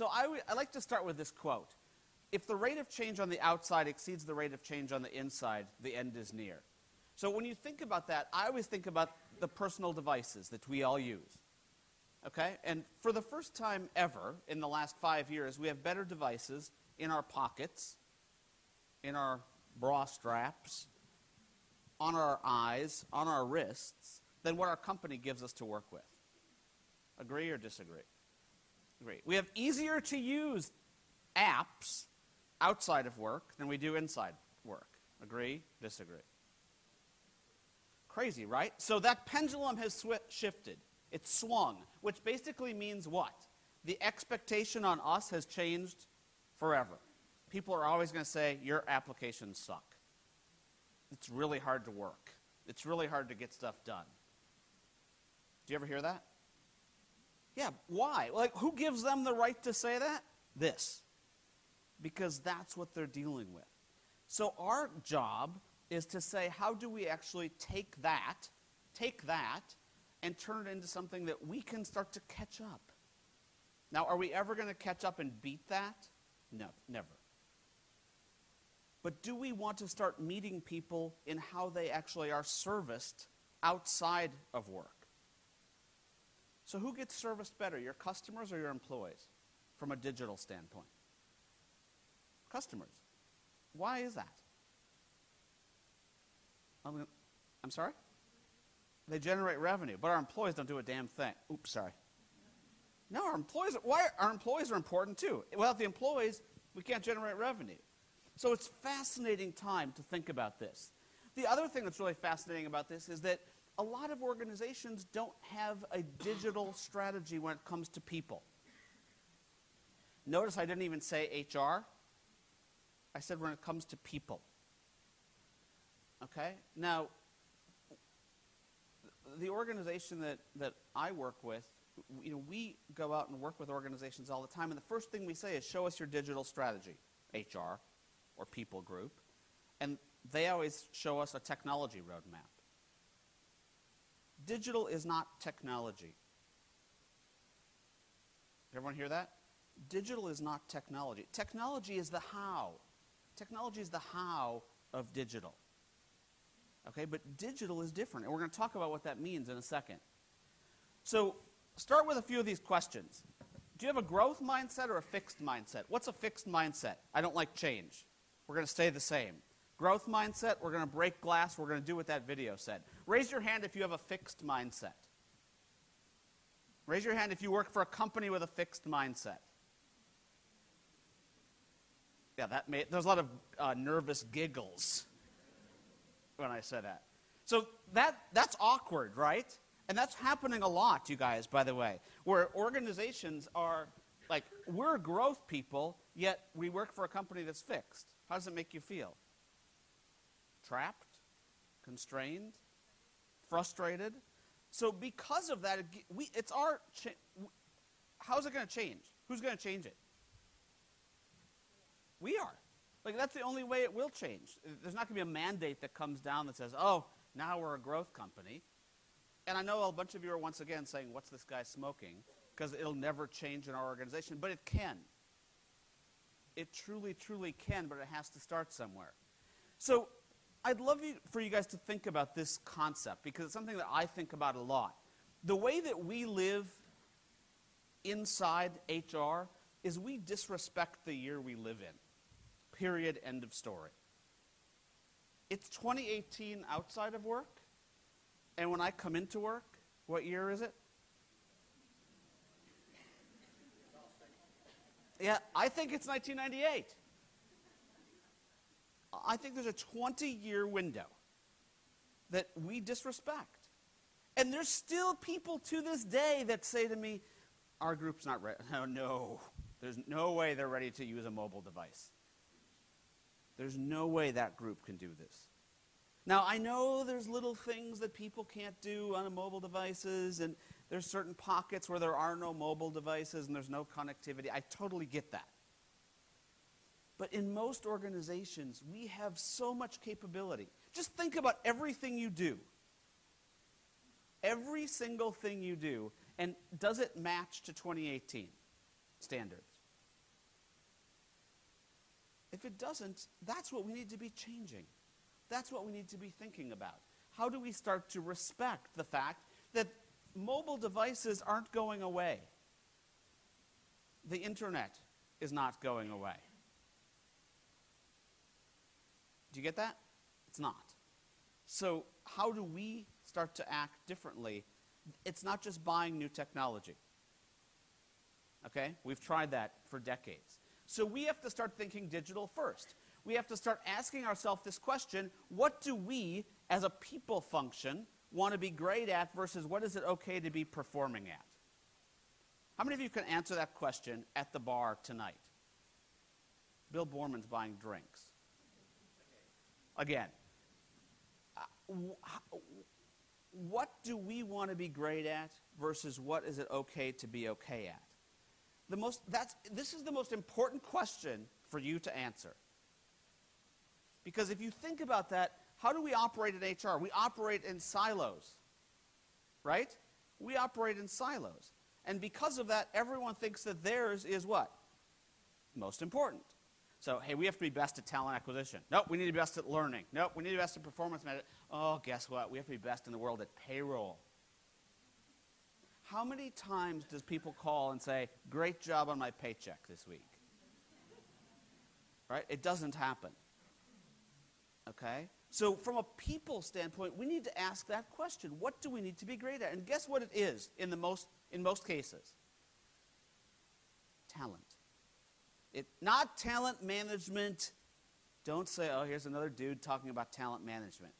So I, like to start with this quote If the rate of change on the outside exceeds the rate of change on the inside, the end is near. So when you think about that, I always think about the personal devices that we all use. Okay? And for the first time ever in the last five years, we have better devices in our pockets, in our bra straps, on our eyes, on our wrists, than what our company gives us to work with. Agree or disagree? Agree. We have easier to use apps outside of work than we do inside work. Agree? Disagree? Crazy, right? So that pendulum has shifted. It's swung, which basically means what? The expectation on us has changed forever. People are always going to say, Your applications suck. It's really hard to work. It's really hard to get stuff done. Do you ever hear that? Yeah, why? Like, who gives them the right to say that? This. Because that's what they're dealing with. So, our job is to say, how do we actually take that, take that, and turn it into something that we can start to catch up? Now, are we ever going to catch up and beat that? No, never. But do we want to start meeting people in how they actually are serviced outside of work? So, who gets serviced better, your customers or your employees, from a digital standpoint? Customers. Why is that? I'm, I'm sorry? They generate revenue, but our employees don't do a damn thing. Oops, sorry. No, our employees, why, our employees are important too. Without the employees, we can't generate revenue. So it's fascinating time to think about this. The other thing that's really fascinating about this is that a lot of organizations don't have a digital strategy when it comes to people. Notice I didn't even say HR. I said when it comes to people. Okay? Now, the organization that, that I work with, you know, we go out and work with organizations all the time, and the first thing we say is show us your digital strategy, HR or people group. And they always show us a technology roadmap. Digital is not technology. Everyone hear that? Digital is not technology. Technology is the how. Technology is the how of digital. Okay, but digital is different, and we're going to talk about what that means in a second. So, start with a few of these questions. Do you have a growth mindset or a fixed mindset? What's a fixed mindset? I don't like change. We're going to stay the same. Growth mindset, we're going to break glass. We're going to do what that video said. Raise your hand if you have a fixed mindset. Raise your hand if you work for a company with a fixed mindset. Yeah, that made, there's a lot of uh, nervous giggles when I said that. So that, that's awkward, right? And that's happening a lot, you guys, by the way, where organizations are like, we're growth people, yet we work for a company that's fixed. How does it make you feel? Trapped? Constrained? Frustrated? So because of that, we, it's our, how's it going to change? Who's going to change it? We are. Like, that's the only way it will change. There's not going to be a mandate that comes down that says, oh, now we're a growth company. And I know a bunch of you are once again saying, what's this guy smoking? Because it'll never change in our organization, but it can. It truly, truly can, but it has to start somewhere. So I'd love you, for you guys to think about this concept because it's something that I think about a lot. The way that we live inside HR is we disrespect the year we live in. Period. End of story. It's 2018 outside of work, and when I come into work, what year is it? Yeah, I think it's 1998. I think there's a 20 year window that we disrespect. And there's still people to this day that say to me, our group's not ready. No, oh, no. There's no way they're ready to use a mobile device. There's no way that group can do this. Now, I know there's little things that people can't do on mobile devices, and there's certain pockets where there are no mobile devices and there's no connectivity. I totally get that. But in most organizations, we have so much capability. Just think about everything you do. Every single thing you do, and does it match to 2018 standards? if it doesn't, that's what we need to be changing. That's what we need to be thinking about. How do we start to respect the fact that mobile devices aren't going away? The internet is not going away. Do you get that? It's not. So, how do we start to act differently? It's not just buying new technology. Okay? We've tried that for decades. So, we have to start thinking digital first. We have to start asking ourselves this question what do we, as a people function, want to be great at versus what is it okay to be performing at? How many of you can answer that question at the bar tonight? Bill Borman's buying drinks. Again, what do we want to be great at versus what is it okay to be okay at? The most, that's, this is the most important question for you to answer. Because if you think about that, how do we operate in HR? We operate in silos, right? We operate in silos. And because of that, everyone thinks that theirs is what? Most important. So, hey, we have to be best at talent acquisition. Nope, we need to be best at learning. Nope, we need to be best at performance management. Oh, guess what? We have to be best in the world at payroll. How many times does people call and say, great job on my paycheck this week? Right? It doesn't happen. Okay? So, from a people standpoint, we need to ask that question. What do we need to be great at? And guess what it is in, the most, in most cases? Talent. It, not talent management. Don't say, oh, here's another dude talking about talent management.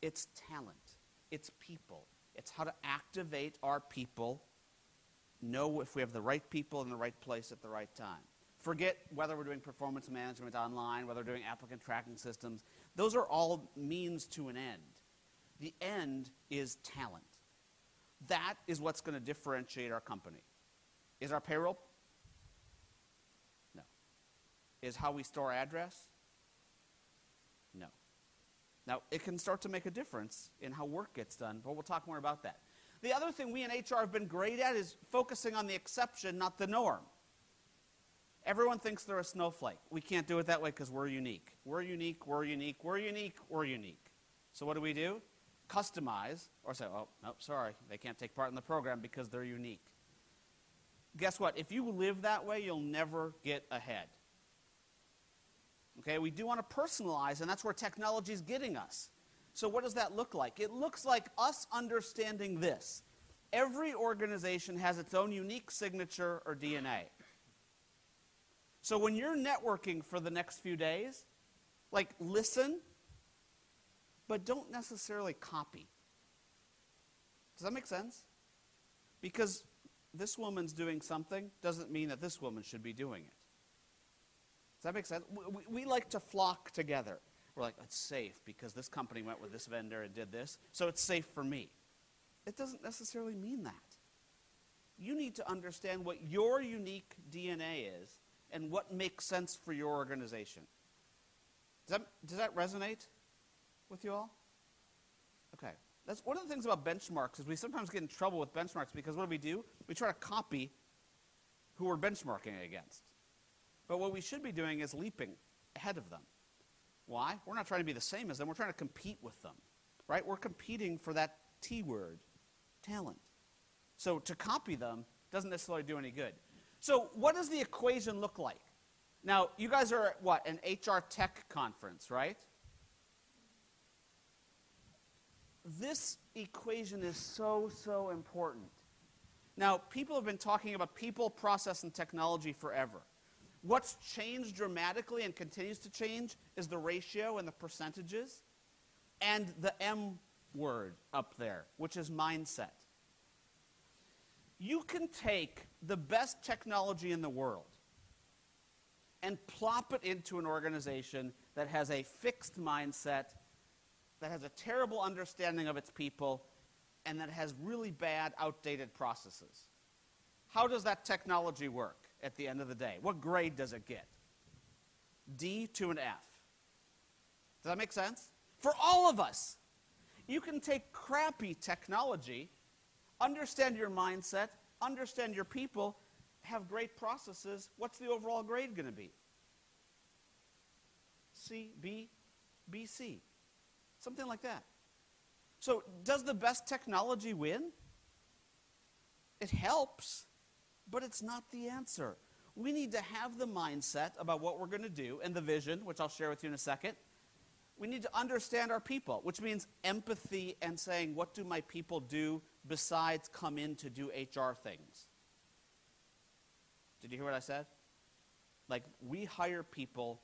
It's talent, it's people, it's how to activate our people, know if we have the right people in the right place at the right time. Forget whether we're doing performance management online, whether we're doing applicant tracking systems. Those are all means to an end. The end is talent. That is what's going to differentiate our company. Is our payroll is how we store address? No. Now, it can start to make a difference in how work gets done, but we'll talk more about that. The other thing we in HR have been great at is focusing on the exception, not the norm. Everyone thinks they're a snowflake. We can't do it that way because we're unique. We're unique, we're unique, we're unique, we're unique. So what do we do? Customize or say, oh, nope, sorry, they can't take part in the program because they're unique. Guess what? If you live that way, you'll never get ahead. Okay, we do want to personalize, and that's where technology is getting us. So, what does that look like? It looks like us understanding this. Every organization has its own unique signature or DNA. So, when you're networking for the next few days, like listen, but don't necessarily copy. Does that make sense? Because this woman's doing something doesn't mean that this woman should be doing it. Does that make sense? We, we like to flock together. We're like, it's safe because this company went with this vendor and did this, so it's safe for me. It doesn't necessarily mean that. You need to understand what your unique DNA is and what makes sense for your organization. Does that, does that resonate with you all? Okay. That's one of the things about benchmarks is we sometimes get in trouble with benchmarks because what do we do? We try to copy who we're benchmarking against. But what we should be doing is leaping ahead of them. Why? We're not trying to be the same as them, we're trying to compete with them. Right? We're competing for that T word, talent. So to copy them doesn't necessarily do any good. So, what does the equation look like? Now, you guys are at what? An HR tech conference, right? This equation is so, so important. Now, people have been talking about people, process, and technology forever. What's changed dramatically and continues to change is the ratio and the percentages and the M word up there, which is mindset. You can take the best technology in the world and plop it into an organization that has a fixed mindset, that has a terrible understanding of its people, and that has really bad, outdated processes. How does that technology work? At the end of the day? What grade does it get? D to an F. Does that make sense? For all of us. You can take crappy technology, understand your mindset, understand your people, have great processes. What's the overall grade going to be? C, B, B, C. Something like that. So, does the best technology win? It helps, but it's not the answer. We need to have the mindset about what we're going to do and the vision, which I'll share with you in a second. We need to understand our people, which means empathy and saying, what do my people do besides come in to do HR things? Did you hear what I said? Like, we hire people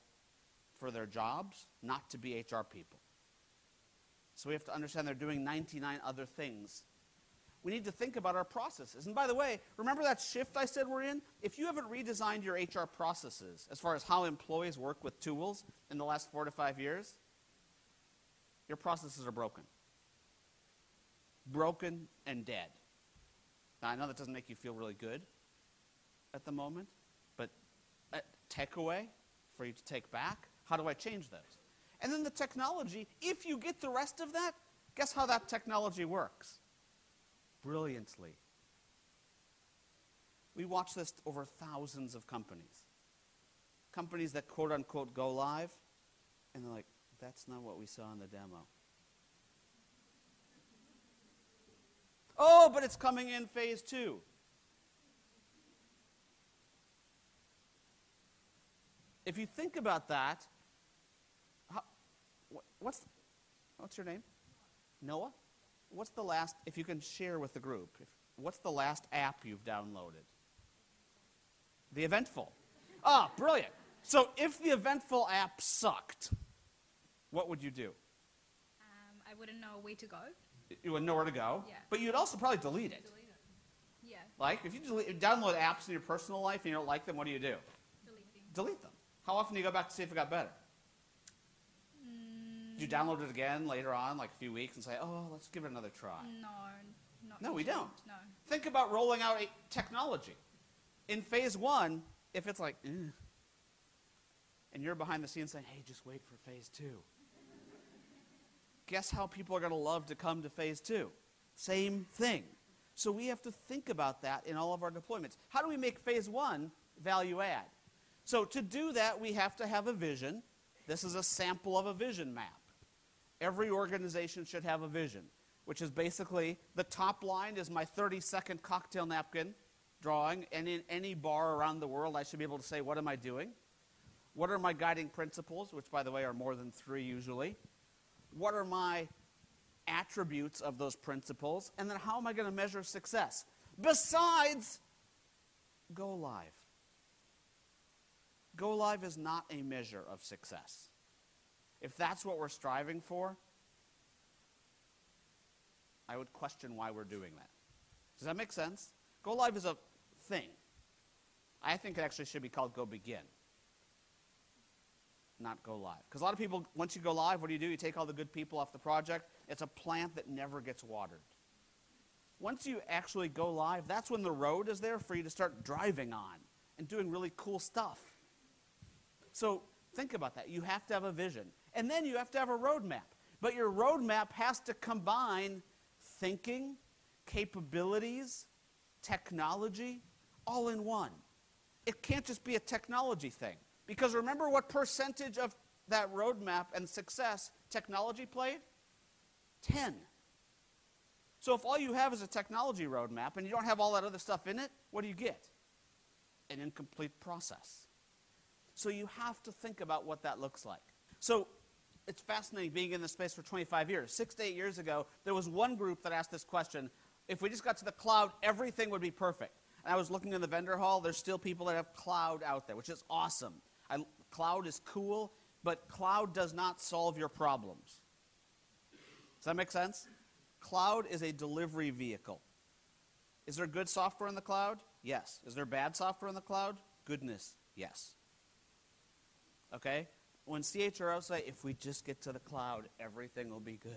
for their jobs, not to be HR people. So we have to understand they're doing 99 other things we need to think about our processes. And by the way, remember that shift I said we're in? If you haven't redesigned your HR processes as far as how employees work with tools in the last four to five years, your processes are broken. Broken and dead. Now, I know that doesn't make you feel really good at the moment, but uh, a takeaway for you to take back how do I change those? And then the technology, if you get the rest of that, guess how that technology works? Brilliantly. We watch this over thousands of companies. Companies that quote unquote go live, and they're like, that's not what we saw in the demo. Oh, but it's coming in phase two. If you think about that, how, what's, what's your name? Noah? What's the last, if you can share with the group, if, what's the last app you've downloaded? The Eventful. Ah, brilliant. So if the Eventful app sucked, what would you do? Um, I wouldn't know where to go. You wouldn't know where to go, yeah. but you'd also probably delete it. Delete it. Yeah. Like, if you delete, download apps in your personal life and you don't like them, what do you do? Delete them. Delete them. How often do you go back to see if it got better? Do you download it again later on, like a few weeks, and say, oh, let's give it another try? No, not No, we don't. No. Think about rolling out a technology. In phase one, if it's like, eh, and you're behind the scenes saying, hey, just wait for phase two. Guess how people are going to love to come to phase two? Same thing. So we have to think about that in all of our deployments. How do we make phase one value add? So to do that, we have to have a vision. This is a sample of a vision map. Every organization should have a vision, which is basically the top line is my 30 second cocktail napkin drawing, and in any bar around the world, I should be able to say, What am I doing? What are my guiding principles, which, by the way, are more than three usually? What are my attributes of those principles? And then how am I going to measure success? Besides, go live. Go live is not a measure of success. If that's what we're striving for, I would question why we're doing that. Does that make sense? Go live is a thing. I think it actually should be called go begin, not go live. Because a lot of people, once you go live, what do you do? You take all the good people off the project. It's a plant that never gets watered. Once you actually go live, that's when the road is there for you to start driving on and doing really cool stuff. So think about that. You have to have a vision. And then you have to have a roadmap. But your roadmap has to combine thinking, capabilities, technology, all in one. It can't just be a technology thing. Because remember what percentage of that roadmap and success technology played? 10. So if all you have is a technology roadmap and you don't have all that other stuff in it, what do you get? An incomplete process. So you have to think about what that looks like. So it's fascinating being in this space for 25 years. Six to eight years ago, there was one group that asked this question if we just got to the cloud, everything would be perfect. And I was looking in the vendor hall, there's still people that have cloud out there, which is awesome. I, cloud is cool, but cloud does not solve your problems. Does that make sense? Cloud is a delivery vehicle. Is there good software in the cloud? Yes. Is there bad software in the cloud? Goodness, yes. Okay? When CHRO say, if we just get to the cloud, everything will be good.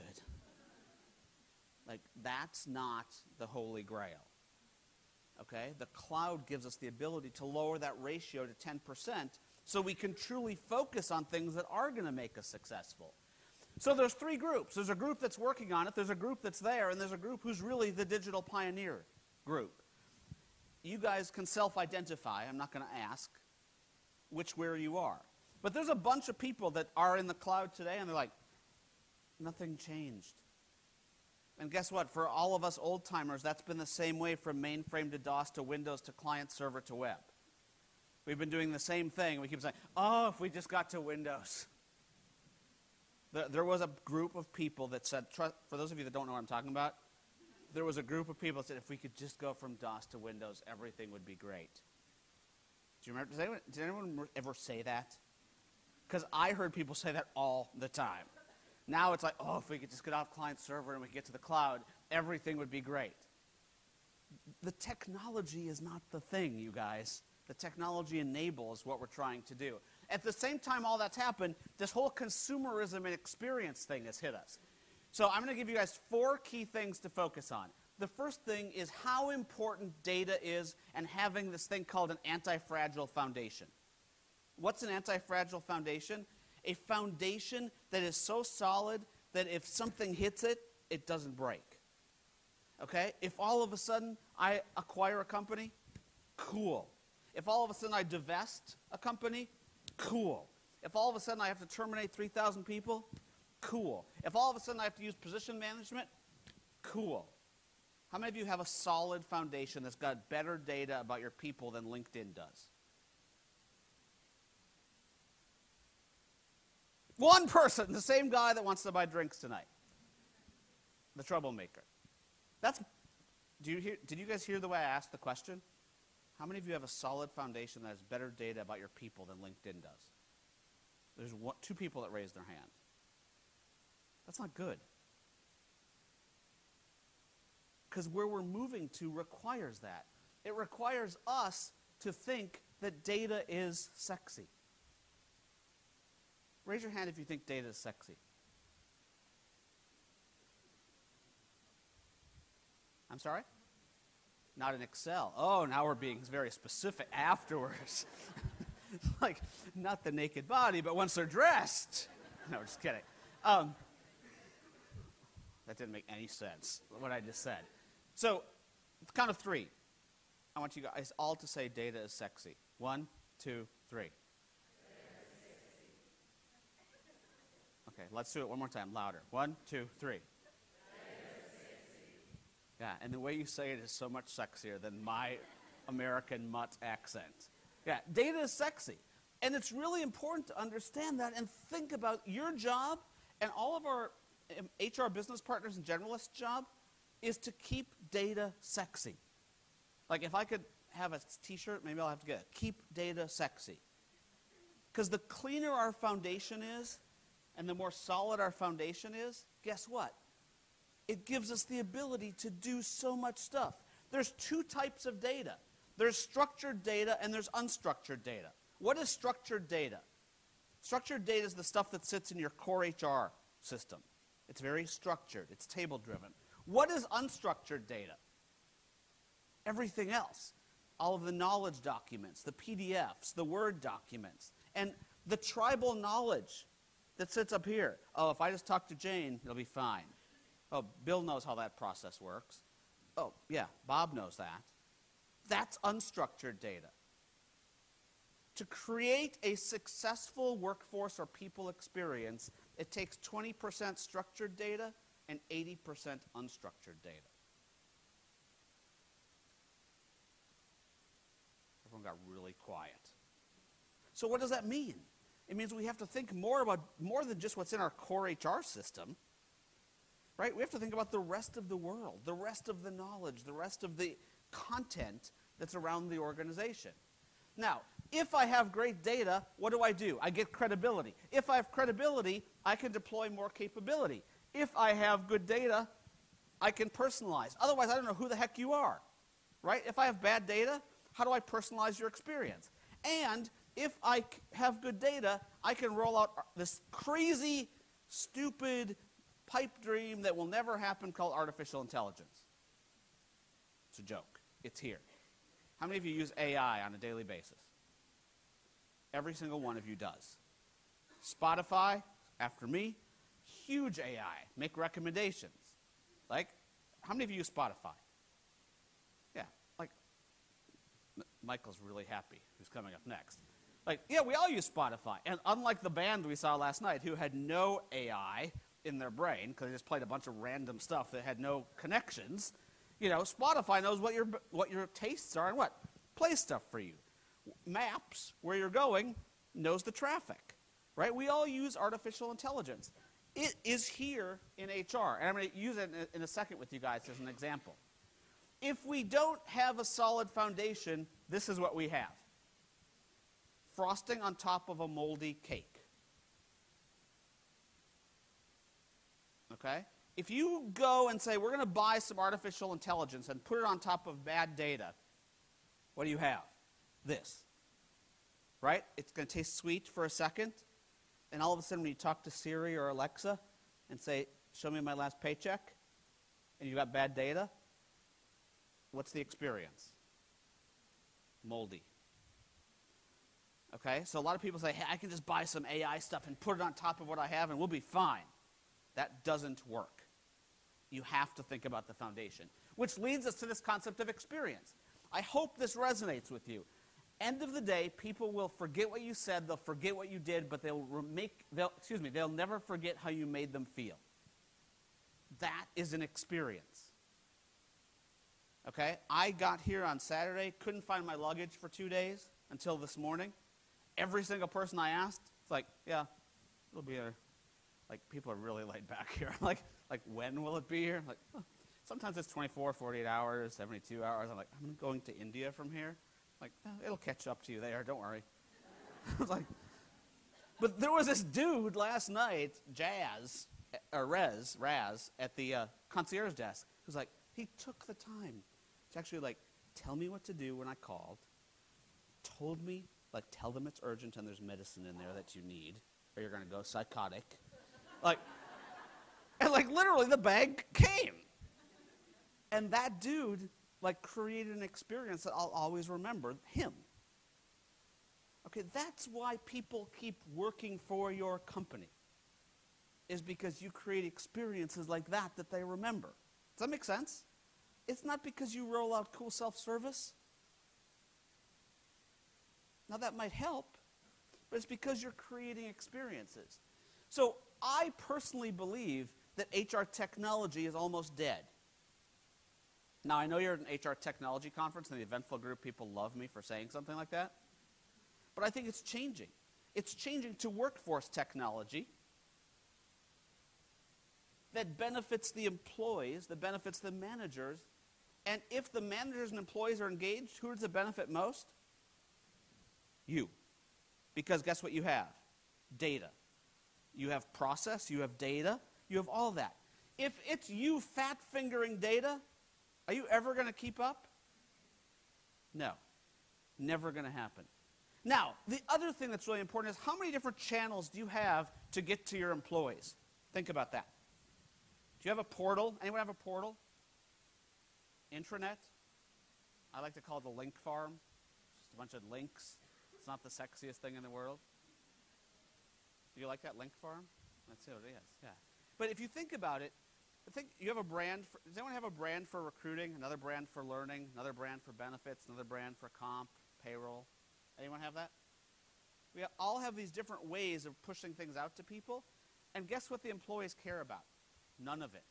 Like, that's not the holy grail. Okay? The cloud gives us the ability to lower that ratio to 10% so we can truly focus on things that are going to make us successful. So there's three groups. There's a group that's working on it, there's a group that's there, and there's a group who's really the digital pioneer group. You guys can self identify, I'm not going to ask, which where you are. But there's a bunch of people that are in the cloud today and they're like, nothing changed. And guess what? For all of us old timers, that's been the same way from mainframe to DOS to Windows to client server to web. We've been doing the same thing. We keep saying, oh, if we just got to Windows. There, was a group of people that said, for those of you that don't know what I'm talking about, there was a group of people that said, if we could just go from DOS to Windows, everything would be great. Do you remember? Does anyone, did anyone ever say that? Because I heard people say that all the time. Now it's like, oh, if we could just get off client server and we could get to the cloud, everything would be great. The technology is not the thing, you guys. The technology enables what we're trying to do. At the same time all that's happened, this whole consumerism and experience thing has hit us. So I'm going to give you guys four key things to focus on. The first thing is how important data is and having this thing called an anti-fragile foundation. What's an anti-fragile foundation? A foundation that is so solid that if something hits it, it doesn't break. Okay? If all of a sudden I acquire a company, cool. If all of a sudden I divest a company, cool. If all of a sudden I have to terminate 3,000 people, cool. If all of a sudden I have to use position management, cool. How many of you have a solid foundation that's got better data about your people than LinkedIn does? One person, the same guy that wants to buy drinks tonight. The troublemaker. That's do you hear did you guys hear the way I asked the question? How many of you have a solid foundation that has better data about your people than LinkedIn does? There's one, two people that raised their hand. That's not good. Because where we're moving to requires that. It requires us to think that data is sexy. Raise your hand if you think data is sexy. I'm sorry? Not in Excel. Oh, now we're being very specific afterwards. like, not the naked body, but once they're dressed. No, just kidding. Um, that didn't make any sense, what I just said. So, count of three. I want you guys all to say data is sexy. One, two, three. Okay, let's do it one more time, louder. One, two, three. Yeah, and the way you say it is so much sexier than my American mutt accent. Yeah, data is sexy. And it's really important to understand that and think about your job and all of our HR um, business partners and generalists' job is to keep data sexy. Like if I could have a t-shirt, maybe I'll have to get it. Keep data sexy. Because the cleaner our foundation is and the more solid our foundation is, guess what? it gives us the ability to do so much stuff. There's two types of data. There's structured data and there's unstructured data. What is structured data? Structured data is the stuff that sits in your core HR system. It's very structured. It's table driven. What is unstructured data? Everything else. All of the knowledge documents, the PDFs, the Word documents, and the tribal knowledge that sits up here. Oh, if I just talk to Jane, it'll be fine. Oh, Bill knows how that process works. Oh, yeah, Bob knows that. That's unstructured data. To create a successful workforce or people experience, it takes 20% structured data and 80% unstructured data. Everyone got really quiet. So what does that mean? It means we have to think more about more than just what's in our core HR system right? We have to think about the rest of the world, the rest of the knowledge, the rest of the content that's around the organization. Now, if I have great data, what do I do? I get credibility. If I have credibility, I can deploy more capability. If I have good data, I can personalize. Otherwise, I don't know who the heck you are, right? If I have bad data, how do I personalize your experience? And if I have good data, I can roll out this crazy, stupid, pipe dream that will never happen called artificial intelligence. It's a joke. It's here. How many of you use AI on a daily basis? Every single one of you does. Spotify, after me, huge AI. Make recommendations. Like, how many of you use Spotify? Yeah, like, Michael's really happy who's coming up next. Like, yeah, we all use Spotify. And unlike the band we saw last night, who had no AI in their brain because they just played a bunch of random stuff that had no connections, you know, Spotify knows what your what your tastes are and what Play stuff for you. Maps, where you're going, knows the traffic, right? We all use artificial intelligence. It is here in HR, and I'm going to use it in a, in a second with you guys as an example. If we don't have a solid foundation, this is what we have frosting on top of a moldy cake. Okay? If you go and say, we're going to buy some artificial intelligence and put it on top of bad data, what do you have? This. Right? It's going to taste sweet for a second, and all of a sudden, when you talk to Siri or Alexa and say, show me my last paycheck, and you got bad data, what's the experience? Moldy. Okay? So a lot of people say, hey, I can just buy some AI stuff and put it on top of what I have and we'll be fine. That doesn't work. You have to think about the foundation, which leads us to this concept of experience. I hope this resonates with you. End of the day, people will forget what you said, they'll forget what you did, but they'll make they'll excuse me, they'll never forget how you made them feel. That is an experience. Okay? I got here on Saturday, couldn't find my luggage for 2 days until this morning. Every single person I asked, it's like, yeah, it'll be here. Like, people are really laid back here. like, like, when will it be here? Like, sometimes it's 24, 48 hours, 72 hours. I'm like, I'm going to India from here. Like, it'll catch up to you there. Don't worry. I was like, but there was this dude last night, Jazz, or Rez, Raz, at the uh, concierge desk, who's like, he took the time to actually like tell me what to do when I called, told me like tell them it's urgent and there's medicine in there that you need, or you're gonna go psychotic. like, and like literally the bag came. And that dude like created an experience that I'll always remember him. Okay, that's why people keep working for your company. Is because you create experiences like that that they remember. Does that make sense? It's not because you roll out cool self service. Now, that might help, but it's because you're creating experiences. So, I personally believe that HR technology is almost dead. Now, I know you're at an HR technology conference, and the eventful group people love me for saying something like that, but I think it's changing. It's changing to workforce technology that benefits the employees, that benefits the managers. And if the managers and employees are engaged, who does it benefit most? You. Because guess what you have? Data. You have process, you have data, you have all that. If it's you fat fingering data, are you ever going to keep up? No. Never going to happen. Now, the other thing that's really important is how many different channels do you have to get to your employees? Think about that. Do you have a portal? Anyone have a portal? Intranet? I like to call it the link farm. Just a bunch of links. It's not the sexiest thing in the world. Do you like that link farm? That's what it is, yeah. But if you think about it, I think you have a brand. For, does anyone have a brand for recruiting? Another brand for learning? Another brand for benefits? Another brand for comp, payroll? Anyone have that? We all have these different ways of pushing things out to people. And guess what the employees care about? None of it.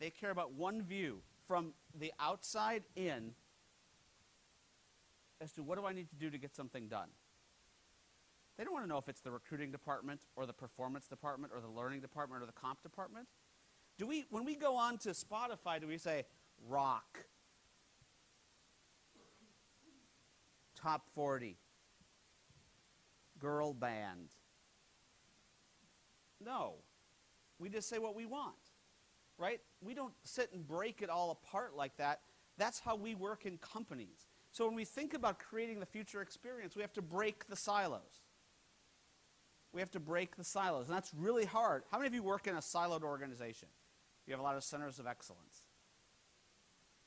They care about one view from the outside in as to what do I need to do to get something done. They don't want to know if it's the recruiting department or the performance department or the learning department or the comp department. Do we, when we go on to Spotify, do we say rock, top 40, girl band? No. We just say what we want, right? We don't sit and break it all apart like that. That's how we work in companies. So when we think about creating the future experience, we have to break the silos. We have to break the silos, and that's really hard. How many of you work in a siloed organization? You have a lot of centers of excellence.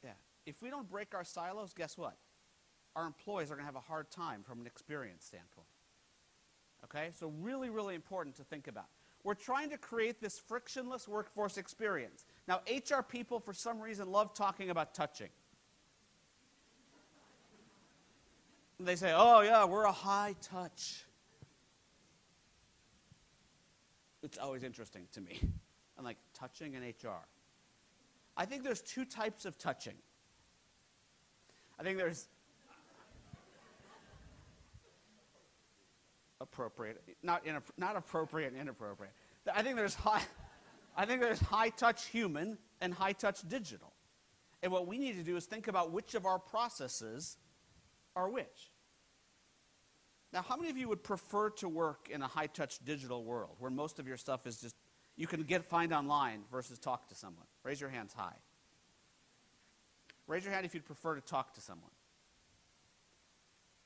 Yeah. If we don't break our silos, guess what? Our employees are going to have a hard time from an experience standpoint. Okay? So, really, really important to think about. We're trying to create this frictionless workforce experience. Now, HR people, for some reason, love talking about touching. They say, oh, yeah, we're a high touch. It's always interesting to me. I'm like, touching in HR. I think there's two types of touching. I think there's appropriate, not, inapp- not appropriate and inappropriate. I think there's high, I think there's high touch human and high touch digital. And what we need to do is think about which of our processes are which. Now, how many of you would prefer to work in a high touch digital world where most of your stuff is just you can get find online versus talk to someone? Raise your hands high. Raise your hand if you'd prefer to talk to someone.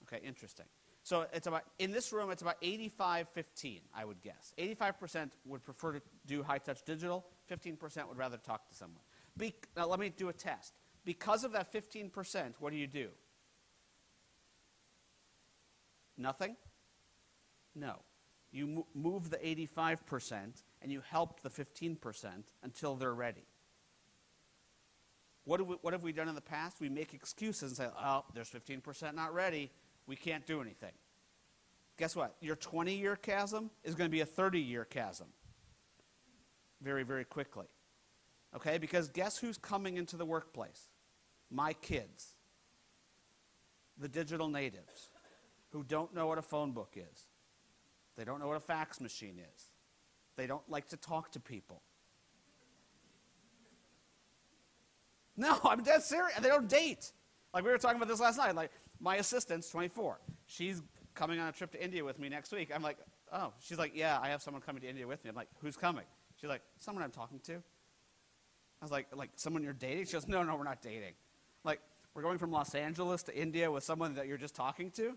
Okay, interesting. So it's about in this room it's about 85-15, I would guess. 85% would prefer to do high touch digital, 15% would rather talk to someone. Be, now let me do a test. Because of that 15%, what do you do? Nothing? No. You mo- move the 85% and you help the 15% until they're ready. What we, what have we done in the past? We make excuses and say, oh, there's 15% not ready. We can't do anything. Guess what? Your 20 year chasm is going to be a 30 year chasm very, very quickly. Okay? Because guess who's coming into the workplace? My kids, the digital natives who don't know what a phone book is. They don't know what a fax machine is. They don't like to talk to people. No, I'm dead serious. They don't date. Like we were talking about this last night. Like my assistant's 24. She's coming on a trip to India with me next week. I'm like, oh. She's like, yeah, I have someone coming to India with me. I'm like, who's coming? She's like, someone I'm talking to. I was like, like someone you're dating? She goes, no, no, we're not dating. Like, we're going from Los Angeles to India with someone that you're just talking to?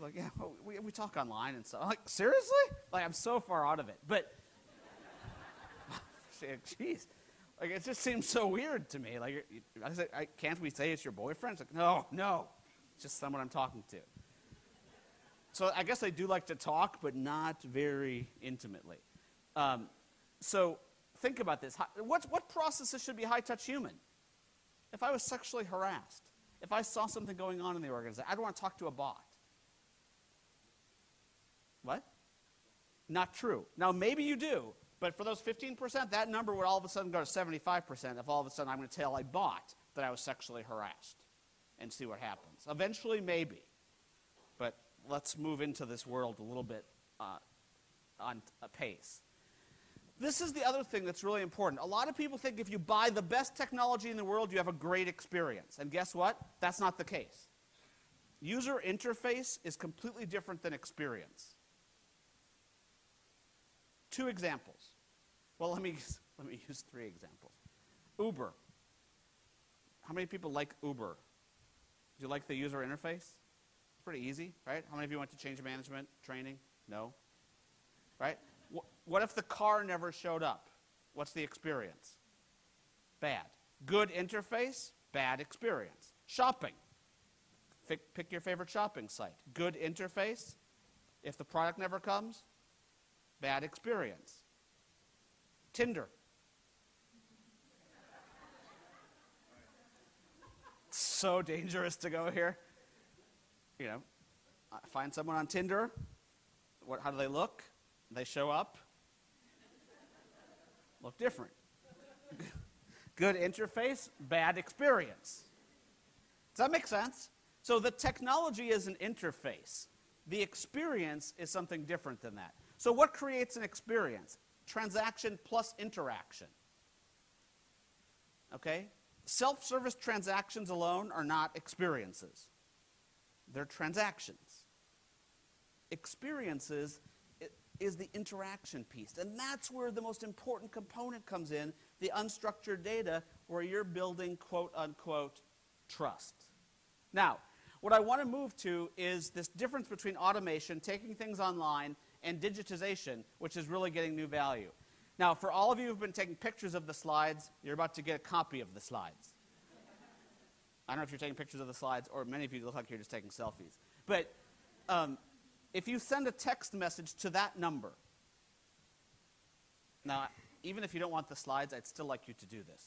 Like, yeah, we, we talk online and stuff. I'm like, seriously? Like, I'm so far out of it. But, jeez. Like, it just seems so weird to me. Like, I said, I, can't we say it's your boyfriend? It's like, no, no. It's just someone I'm talking to. So I guess I do like to talk, but not very intimately. Um, so think about this. What, what processes should be high touch human? If I was sexually harassed, if I saw something going on in the organization, I'd want to talk to a bot. What? Not true. Now, maybe you do, but for those 15%, that number would all of a sudden go to 75% if all of a sudden I'm going to tell a bot that I was sexually harassed and see what happens. Eventually, maybe. But let's move into this world a little bit uh, on a pace. This is the other thing that's really important. A lot of people think if you buy the best technology in the world, you have a great experience. And guess what? That's not the case. User interface is completely different than experience. Two examples. Well, let me, let me use three examples. Uber. How many people like Uber? Do you like the user interface? It's pretty easy, right? How many of you went to change management training? No? Right? What if the car never showed up? What's the experience? Bad. Good interface, bad experience. Shopping. Pick your favorite shopping site. Good interface. If the product never comes, bad experience. Tinder. so dangerous to go here. You know, I find someone on Tinder. What, how do they look? They show up. Look different. Good interface, bad experience. Does that make sense? So the technology is an interface. The experience is something different than that. So what creates an experience? Transaction plus interaction. Okay? Self-service transactions alone are not experiences. They're transactions. Experiences is the interaction piece. And that's where the most important component comes in the unstructured data, where you're building quote unquote trust. Now, what I want to move to is this difference between automation, taking things online, and digitization, which is really getting new value. Now, for all of you who've been taking pictures of the slides, you're about to get a copy of the slides. I don't know if you're taking pictures of the slides, or many of you look like you're just taking selfies. But um, if you send a text message to that number, now, even if you don't want the slides, I'd still like you to do this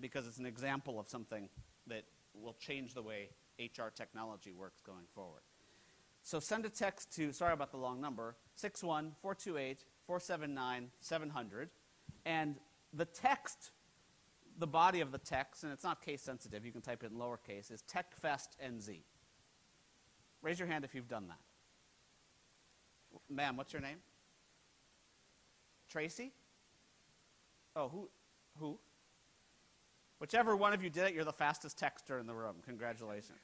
because it's an example of something that will change the way HR technology works going forward. So send a text to, sorry about the long number, 61 428 479 700. And the text, the body of the text, and it's not case sensitive, you can type it in lowercase, is TechFestNZ. Raise your hand if you've done that. Ma'am, what's your name? Tracy? Oh, who? Who? Whichever one of you did it, you're the fastest texter in the room. Congratulations.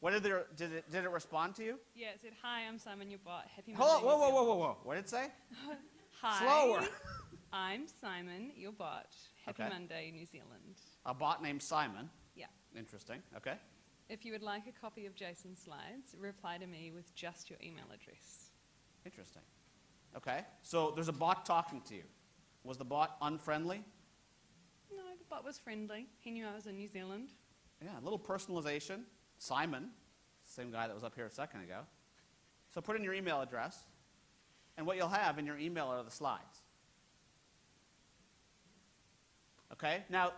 What did, did, it, did it respond to you? Yeah, it said, Hi, I'm Simon, your bot. Happy Hold Monday. on, whoa, whoa, whoa, whoa, whoa. What did it say? Hi. Slower. I'm Simon, your bot. Happy Okay. Monday, New Zealand. A bot named Simon. Yeah. Interesting. Okay. If you would like a copy of Jason's slides, reply to me with just your email address. Interesting. Okay. So there's a bot talking to you. Was the bot unfriendly? No, the bot was friendly. He knew I was in New Zealand. Yeah, a little personalization. Simon, same guy that was up here a second ago. So put in your email address, and what you'll have in your email are the slides. Okay? Now,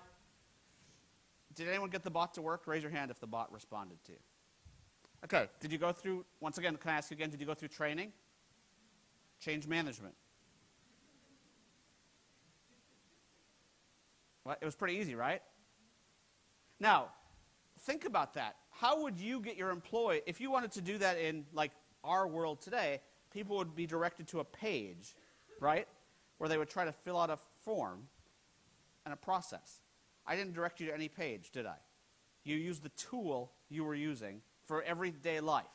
did anyone get the bot to work? Raise your hand if the bot responded to you. Okay, did you go through, once again, can I ask you again, did you go through training? Change management? Well, it was pretty easy, right? Now, think about that. How would you get your employee, if you wanted to do that in like our world today, people would be directed to a page, right? Where they would try to fill out a form and a process. I didn't direct you to any page, did I? You used the tool you were using for everyday life.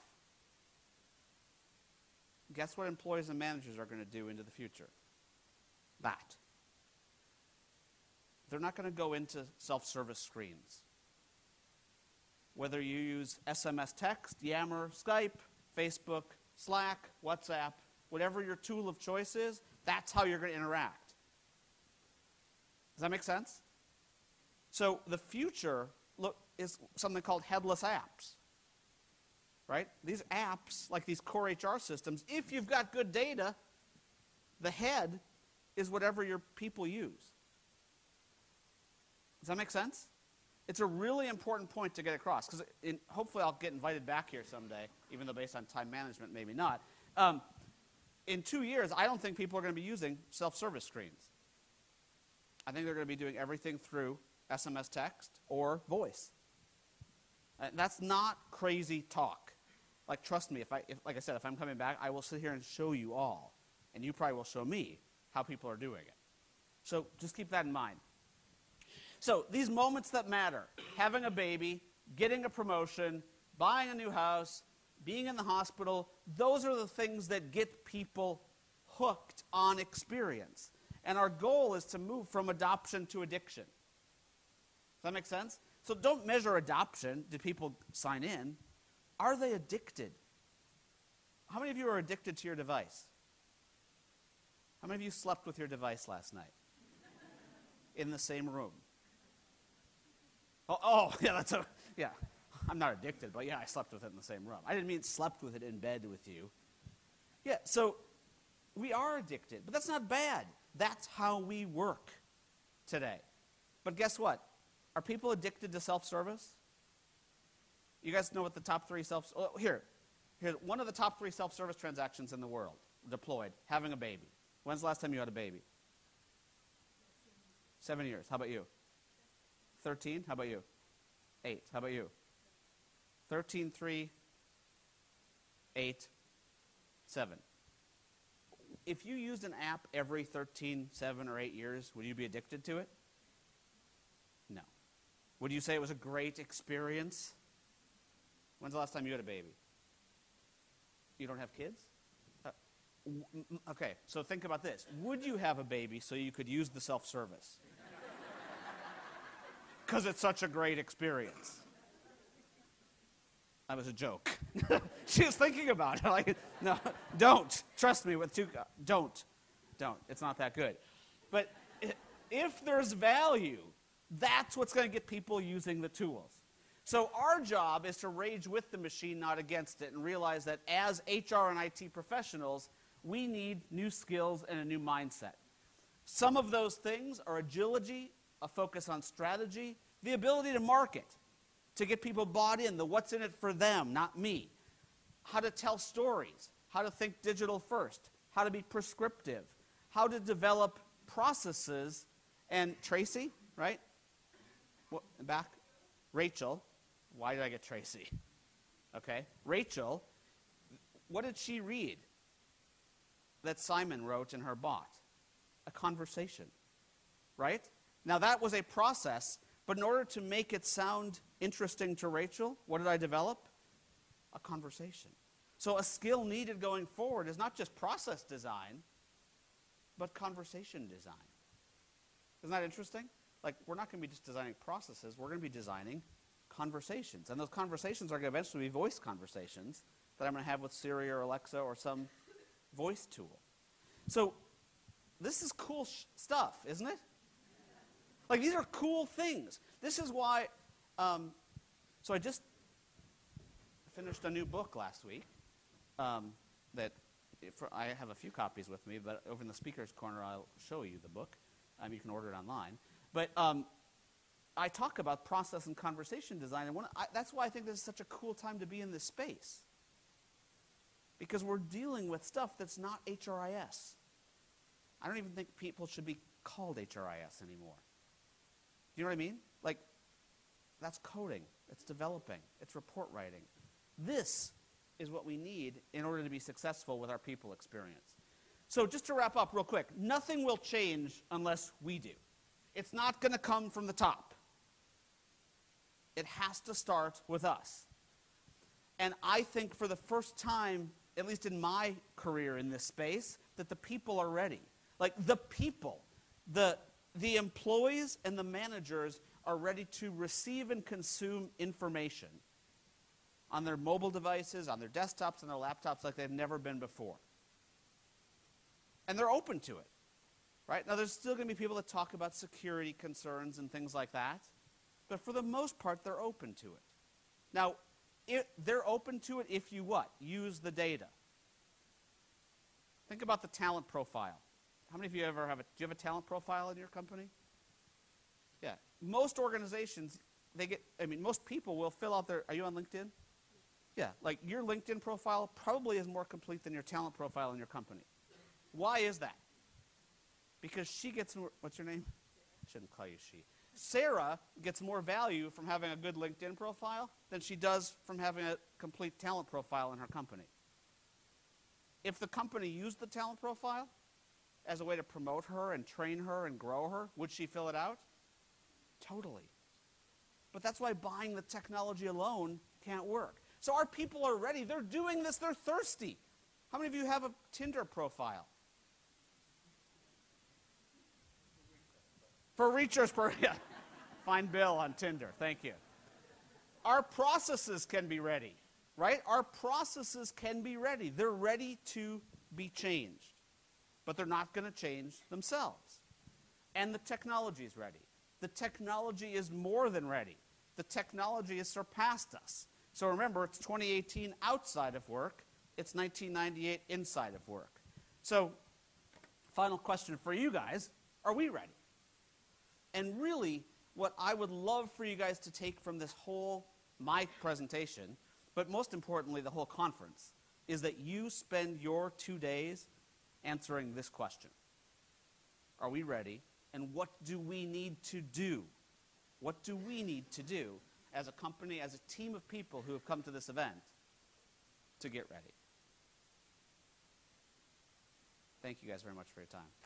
Guess what employees and managers are going to do into the future? That. They're not going to go into self service screens. Whether you use SMS text, Yammer, Skype, Facebook, Slack, WhatsApp, whatever your tool of choice is, that's how you're going to interact. Does that make sense? So the future look, is something called headless apps. Right? These apps, like these core HR systems, if you've got good data, the head is whatever your people use. Does that make sense? It's a really important point to get across because hopefully I'll get invited back here someday, even though based on time management, maybe not. Um, in two years, I don't think people are going to be using self service screens. I think they're going to be doing everything through SMS text or voice. Uh, that's not crazy talk. Like, trust me, if I, if, like I said, if I'm coming back, I will sit here and show you all. And you probably will show me how people are doing it. So just keep that in mind. So these moments that matter having a baby, getting a promotion, buying a new house, being in the hospital those are the things that get people hooked on experience. And our goal is to move from adoption to addiction. Does that make sense? So don't measure adoption. Did people sign in? Are they addicted? How many of you are addicted to your device? How many of you slept with your device last night? In the same room? Oh, oh, yeah, that's a, yeah. I'm not addicted, but yeah, I slept with it in the same room. I didn't mean slept with it in bed with you. Yeah, so we are addicted, but that's not bad. That's how we work today. But guess what? Are people addicted to self service? You guys know what the top three self oh, here, here one of the top three self service transactions in the world deployed having a baby. When's the last time you had a baby? Seven years. How about you? Thirteen. How about you? Eight. How about you? Thirteen, three, eight, seven. If you used an app every 13, 7, or 8 years, would you be addicted to it? No. Would you say it was a great experience? When's the last time you had a baby? You don't have kids? Uh, okay, so think about this. Would you have a baby so you could use the self service? Because it's such a great experience. That was a joke. she was thinking about it. Like, no, don't. Trust me with two. Don't. Don't. It's not that good. But if there's value, that's what's going to get people using the tools. So our job is to rage with the machine, not against it, and realize that as HR and IT professionals, we need new skills and a new mindset. Some of those things are agility, a focus on strategy, the ability to market. to get people bought in, the what's in it for them, not me. How to tell stories, how to think digital first, how to be prescriptive, how to develop processes. And Tracy, right? What, back? Rachel. Why did I get Tracy? Okay. Rachel, what did she read that Simon wrote in her bought? A conversation, right? Now, that was a process, but in order to make it sound interesting to Rachel, what did I develop? A conversation. So, a skill needed going forward is not just process design, but conversation design. Isn't that interesting? Like, we're not going to be just designing processes, we're going to be designing conversations. And those conversations are going to eventually be voice conversations that I'm going to have with Siri or Alexa or some voice tool. So, this is cool stuff, isn't it? Like, these are cool things. This is why. Um, so, I just finished a new book last week um, that I have a few copies with me, but over in the speaker's corner, I'll show you the book. Um, you can order it online. But um, I talk about process and conversation design, and one, I, that's why I think this is such a cool time to be in this space. Because we're dealing with stuff that's not HRIS. I don't even think people should be called HRIS anymore. You know what I mean? Like, that's coding, it's developing, it's report writing. This is what we need in order to be successful with our people experience. So, just to wrap up real quick, nothing will change unless we do. It's not going to come from the top. It has to start with us. And I think for the first time, at least in my career in this space, that the people are ready. Like the people, the, the employees and the managers are ready to receive and consume information on their mobile devices, on their desktops, and their laptops like they've never been before. And they're open to it. Right? Now, there's still going to be people that talk about security concerns and things like that. But for the most part, they're open to it. Now, it, they're open to it if you what? Use the data. Think about the talent profile. How many of you ever have a, do you have a talent profile in your company? Yeah. Most organizations, they get, I mean, most people will fill out their, are you on LinkedIn? Yeah, like your LinkedIn profile probably is more complete than your talent profile in your company. Why is that? Because she gets more, what's your name? I shouldn't call you she. Sarah gets more value from having a good LinkedIn profile than she does from having a complete talent profile in her company. If the company used the talent profile as a way to promote her and train her and grow her, would she fill it out? Totally. But that's why buying the technology alone can't work. So our people are ready. They're doing this. They're thirsty. How many of you have a Tinder profile? For reachers per yeah. Find Bill on Tinder. Thank you. Our processes can be ready, right? Our processes can be ready. They're ready to be changed. But they're not going to change themselves. And the technology is ready. The technology is more than ready. The technology has surpassed us. So remember, it's 2018 outside of work, it's 1998 inside of work. So, final question for you guys are we ready? And really, what I would love for you guys to take from this whole, my presentation, but most importantly, the whole conference, is that you spend your two days answering this question Are we ready? And what do we need to do? What do we need to do as a company, as a team of people who have come to this event to get ready? Thank you guys very much for your time.